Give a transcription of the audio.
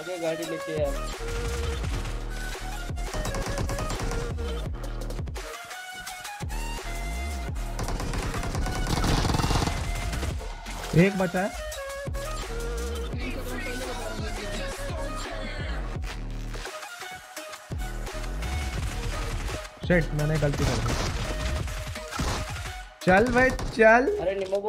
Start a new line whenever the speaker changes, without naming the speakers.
आगे गाड़ी लेके यार
एक बचा है। शेट मैंने गलती कर दी। चल भाई चल।
अरे निमो